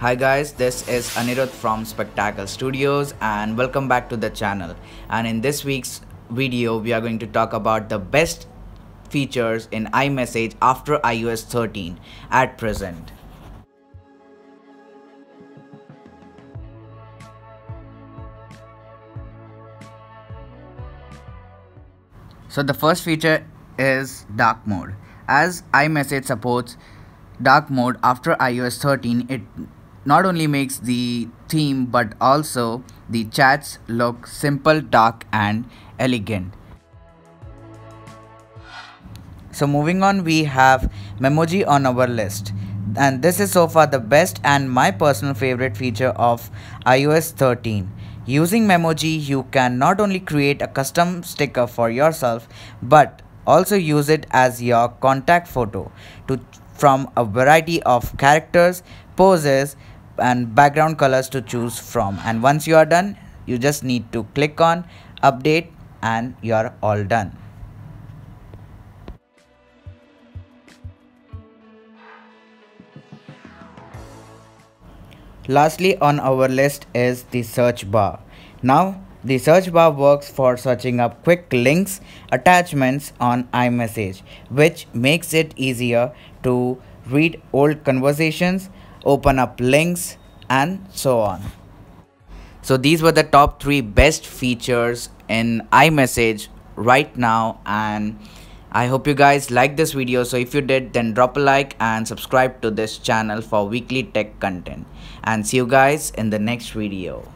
Hi guys, this is Anirudh from Spectacle Studios and welcome back to the channel. And in this week's video, we are going to talk about the best features in iMessage after iOS 13 at present. So the first feature is dark mode. As iMessage supports dark mode after iOS 13, it not only makes the theme but also the chats look simple, dark and elegant. So moving on we have Memoji on our list and this is so far the best and my personal favorite feature of iOS 13. Using Memoji you can not only create a custom sticker for yourself but also use it as your contact photo to from a variety of characters, poses and background colors to choose from and once you are done you just need to click on update and you're all done. Lastly on our list is the search bar. Now the search bar works for searching up quick links, attachments on iMessage, which makes it easier to read old conversations, open up links, and so on. So these were the top three best features in iMessage right now and I hope you guys liked this video so if you did then drop a like and subscribe to this channel for weekly tech content and see you guys in the next video.